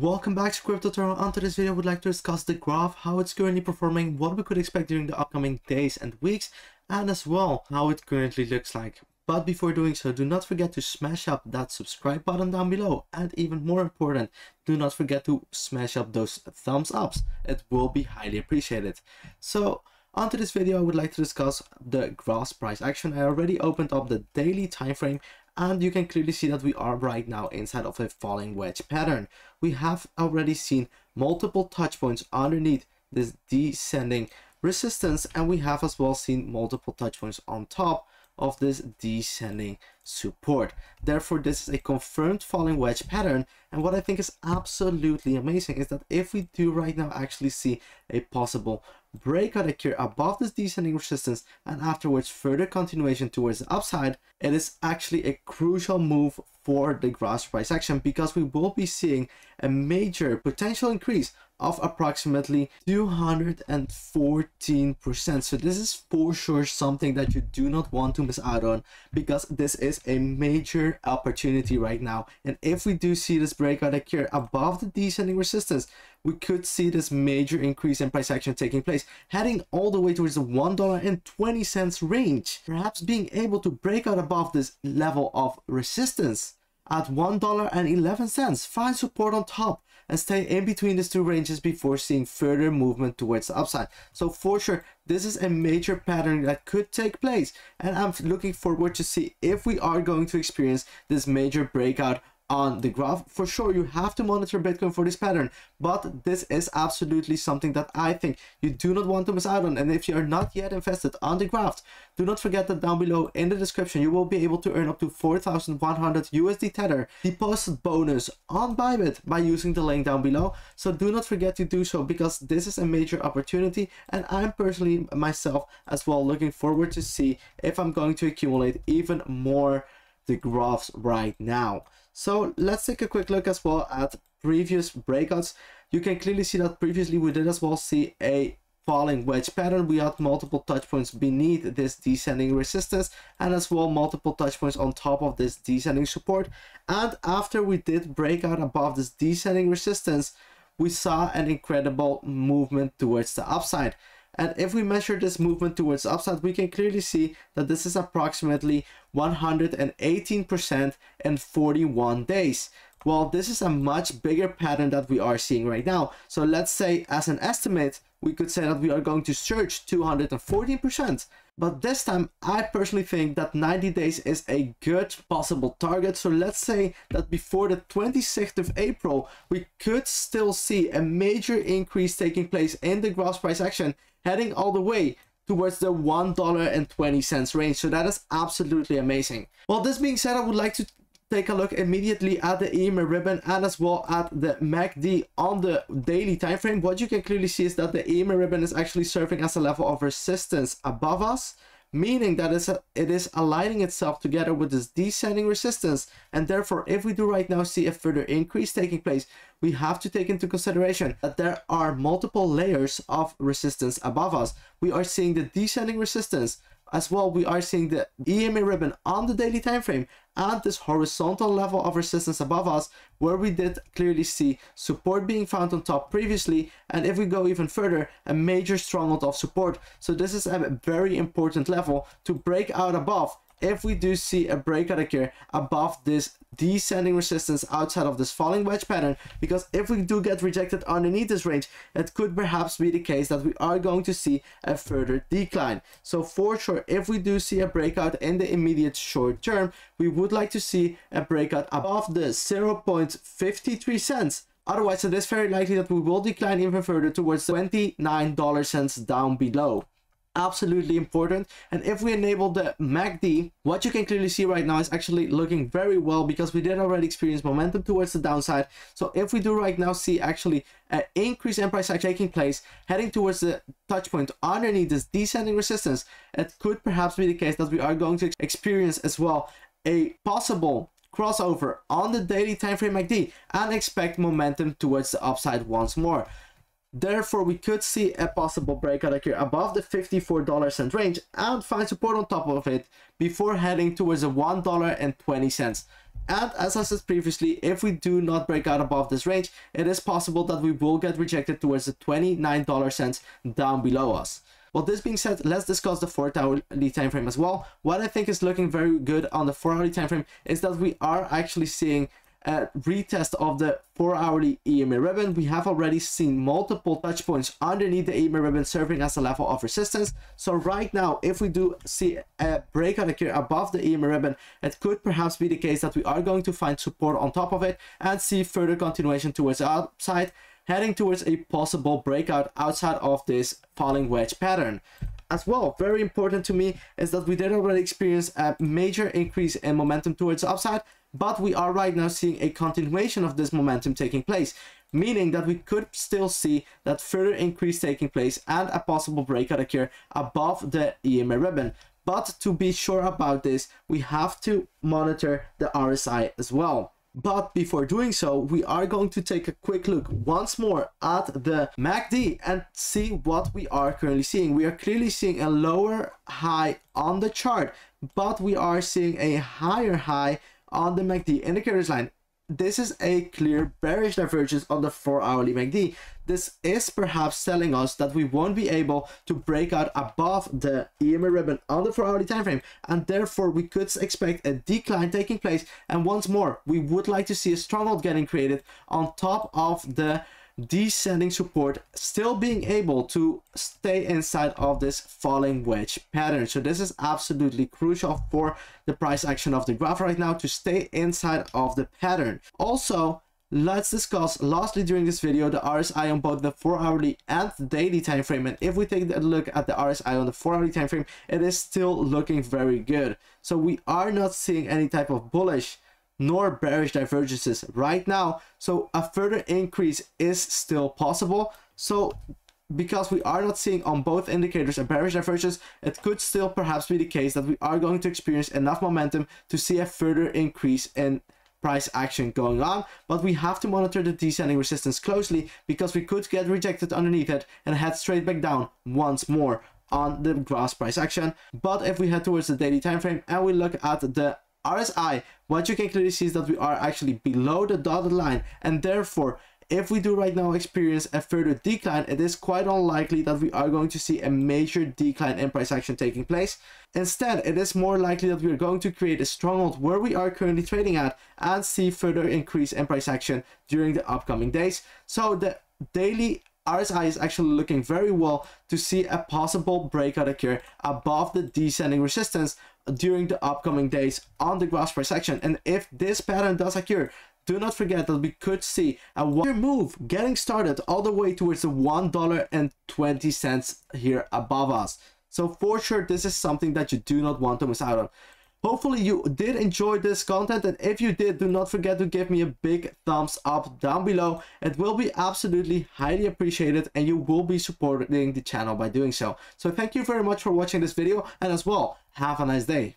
Welcome back to Crypto Tutorial. On today's video, would like to discuss the graph, how it's currently performing, what we could expect during the upcoming days and weeks, and as well, how it currently looks like. But before doing so, do not forget to smash up that subscribe button down below. And even more important, do not forget to smash up those thumbs ups. It will be highly appreciated. So, onto this video, I would like to discuss the graph's price action. I already opened up the daily time frame and you can clearly see that we are right now inside of a falling wedge pattern. We have already seen multiple touch points underneath this descending resistance and we have as well seen multiple touch points on top of this descending support. Therefore, this is a confirmed falling wedge pattern. And what I think is absolutely amazing is that if we do right now actually see a possible breakout occur above this descending resistance and afterwards further continuation towards the upside, it is actually a crucial move for the graphs price action because we will be seeing a major potential increase of approximately 214%. So this is for sure something that you do not want to miss out on because this is a major opportunity right now. And if we do see this breakout occur above the descending resistance, we could see this major increase in price action taking place, heading all the way towards the $1.20 range. Perhaps being able to break out above this level of resistance at $1.11, find support on top and stay in between these two ranges before seeing further movement towards the upside. So for sure, this is a major pattern that could take place and I'm looking forward to see if we are going to experience this major breakout on the graph. For sure, you have to monitor Bitcoin for this pattern, but this is absolutely something that I think you do not want to miss out on. And if you are not yet invested on the graph, do not forget that down below in the description, you will be able to earn up to 4,100 USD Tether deposit bonus on Bybit by using the link down below. So do not forget to do so because this is a major opportunity. And I'm personally myself as well looking forward to see if I'm going to accumulate even more the graphs right now. So let's take a quick look as well at previous breakouts. You can clearly see that previously we did as well see a falling wedge pattern. We had multiple touch points beneath this descending resistance and as well multiple touch points on top of this descending support. And after we did break out above this descending resistance, we saw an incredible movement towards the upside. And if we measure this movement towards upside, we can clearly see that this is approximately 118% in 41 days. Well, this is a much bigger pattern that we are seeing right now. So let's say as an estimate, we could say that we are going to surge 214%. But this time, I personally think that 90 days is a good possible target. So let's say that before the 26th of April, we could still see a major increase taking place in the graphs price action, heading all the way towards the $1.20 range. So that is absolutely amazing. Well, this being said, I would like to take a look immediately at the EMA ribbon and as well at the MACD on the daily time frame. What you can clearly see is that the EMA ribbon is actually serving as a level of resistance above us meaning that it is aligning itself together with this descending resistance. And therefore if we do right now see a further increase taking place we have to take into consideration that there are multiple layers of resistance above us. We are seeing the descending resistance as well, we are seeing the EMA ribbon on the daily time frame and this horizontal level of resistance above us where we did clearly see support being found on top previously. And if we go even further a major stronghold of support. So this is a very important level to break out above if we do see a breakout occur above this descending resistance outside of this falling wedge pattern because if we do get rejected underneath this range it could perhaps be the case that we are going to see a further decline. So for sure if we do see a breakout in the immediate short term we would like to see a breakout above the 0.53 cents. Otherwise, it is very likely that we will decline even further towards $29 cents down below absolutely important. And if we enable the MACD what you can clearly see right now is actually looking very well because we did already experience momentum towards the downside. So if we do right now see actually an increase in price taking place heading towards the touch point underneath this descending resistance it could perhaps be the case that we are going to experience as well a possible crossover on the daily time frame MACD and expect momentum towards the upside once more Therefore, we could see a possible breakout here above the $54 cent range and find support on top of it before heading towards the $1.20. And as I said previously, if we do not break out above this range, it is possible that we will get rejected towards the $29 cents down below us. Well, this being said, let's discuss the 4 hourly time frame as well. What I think is looking very good on the 4 hourly time frame is that we are actually seeing a retest of the 4 hourly EMA ribbon. We have already seen multiple touch points underneath the EMA ribbon serving as a level of resistance. So right now, if we do see a breakout occur above the EMA ribbon, it could perhaps be the case that we are going to find support on top of it and see further continuation towards the upside heading towards a possible breakout outside of this falling wedge pattern. As well, very important to me is that we did already experience a major increase in momentum towards upside, but we are right now seeing a continuation of this momentum taking place, meaning that we could still see that further increase taking place and a possible breakout occur above the EMA ribbon. But to be sure about this, we have to monitor the RSI as well. But before doing so, we are going to take a quick look once more at the MACD and see what we are currently seeing. We are clearly seeing a lower high on the chart, but we are seeing a higher high on the MACD indicators line this is a clear bearish divergence on the 4 hourly MACD. This is perhaps telling us that we won't be able to break out above the EMA ribbon on the 4 hourly time frame and therefore we could expect a decline taking place and once more we would like to see a stronghold getting created on top of the descending support still being able to stay inside of this falling wedge pattern. So this is absolutely crucial for the price action of the graph right now to stay inside of the pattern. Also let's discuss lastly during this video the RSI on both the 4 hourly and daily time frame and if we take a look at the RSI on the 4 hourly time frame it is still looking very good. So we are not seeing any type of bullish nor bearish divergences right now. So a further increase is still possible. So because we are not seeing on both indicators a bearish divergence, it could still perhaps be the case that we are going to experience enough momentum to see a further increase in price action going on, but we have to monitor the descending resistance closely because we could get rejected underneath it and head straight back down once more on the gross price action. But if we head towards the daily time frame and we look at the RSI, what you can clearly see is that we are actually below the dotted line and therefore if we do right now experience a further decline, it is quite unlikely that we are going to see a major decline in price action taking place. Instead, it is more likely that we are going to create a stronghold where we are currently trading at and see further increase in price action during the upcoming days. So the daily RSI is actually looking very well to see a possible breakout occur above the descending resistance during the upcoming days on the gross price action. And if this pattern does occur, do not forget that we could see a one move getting started all the way towards the $1.20 here above us. So for sure, this is something that you do not want to miss out on. Hopefully you did enjoy this content and if you did, do not forget to give me a big thumbs up down below. It will be absolutely highly appreciated and you will be supporting the channel by doing so. So thank you very much for watching this video and as well, have a nice day.